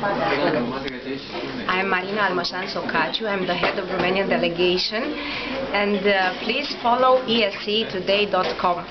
I'm Marina Almașan Socaciu. I'm the head of Romanian delegation. And uh, please follow esctoday.com.